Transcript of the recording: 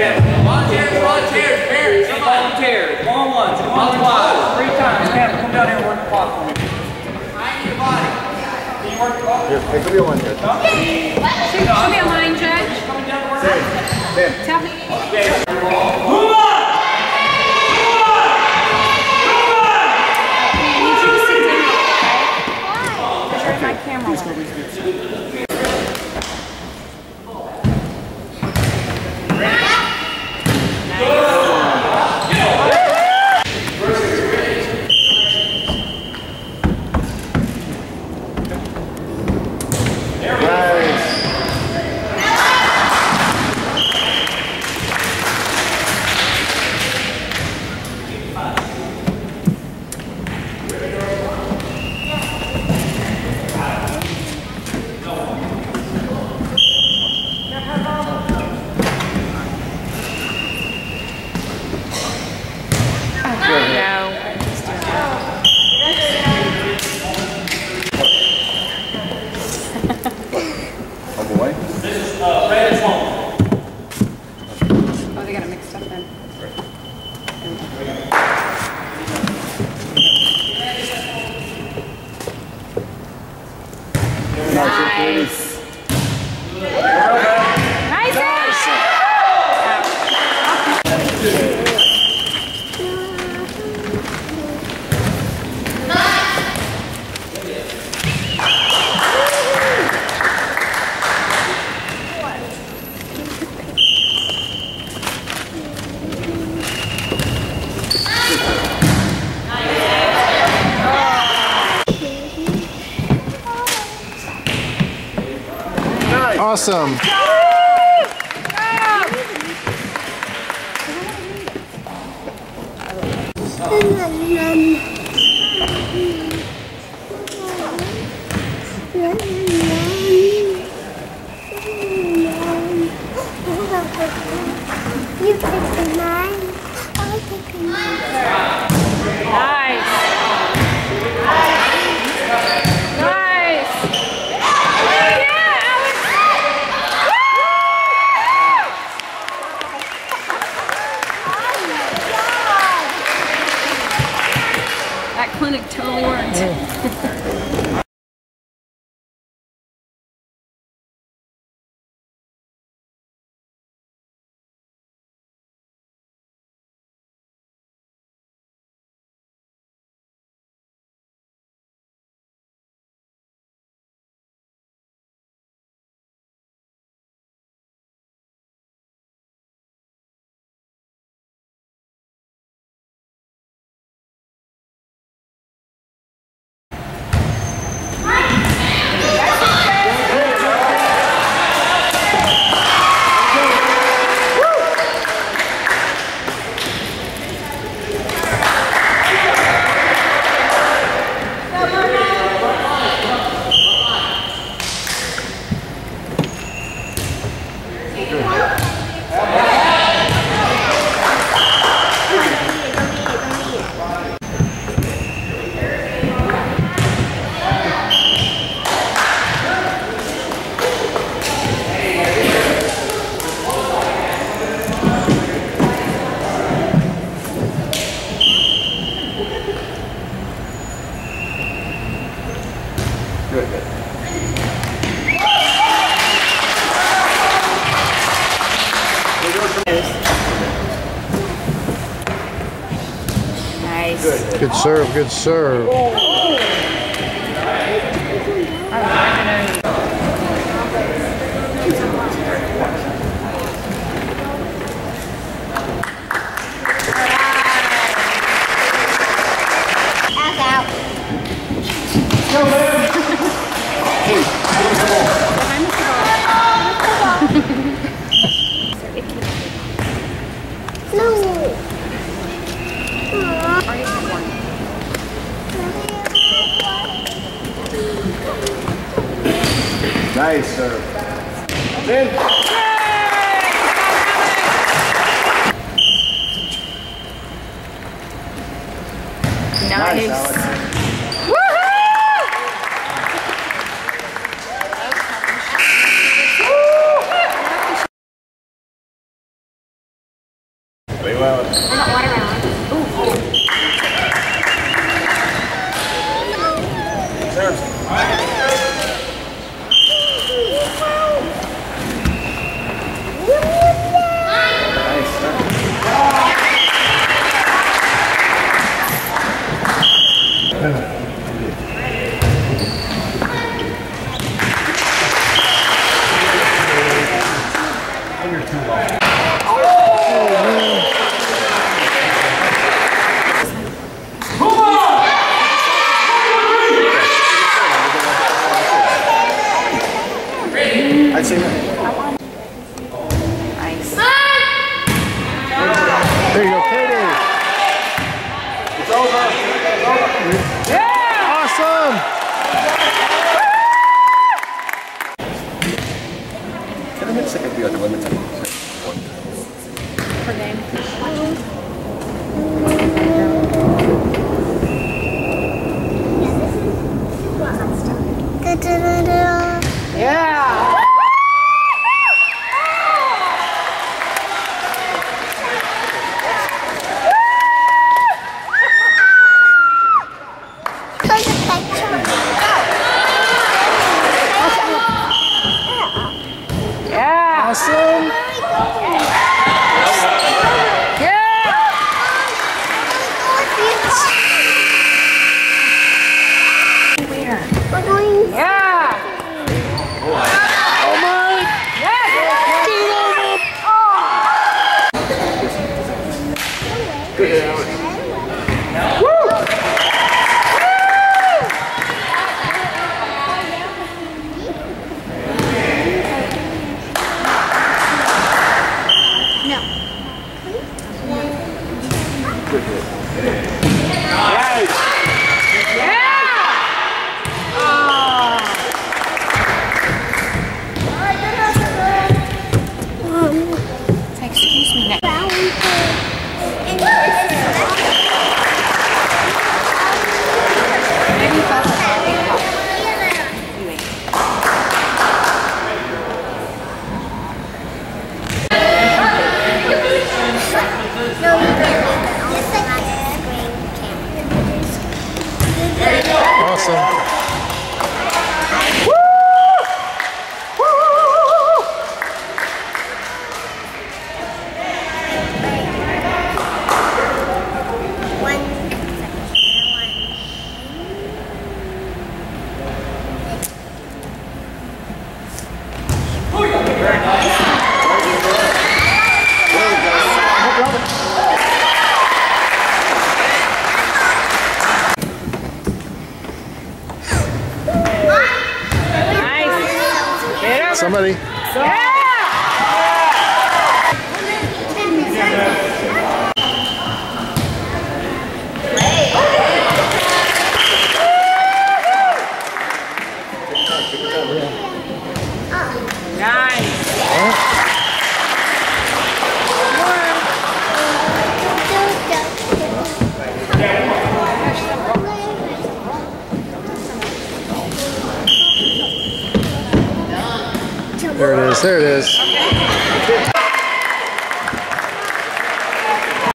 Volunteers, volunteers, parents, somebody. Volunteers, one once, one twice, three times. Pam, come down here and work the clock for me. Behind your body. Can you work the clock? Here, hey, come here one second. Should, should be a line judge. Tell me. I need you to sit down, okay? Turn my camera on. Awesome. You clinic totally Good serve, good serve. too long. her name. money. Yeah. Yes, there it is.